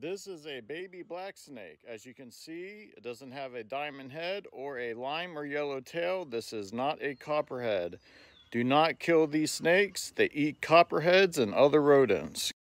This is a baby black snake. As you can see, it doesn't have a diamond head or a lime or yellow tail. This is not a copperhead. Do not kill these snakes. They eat copperheads and other rodents.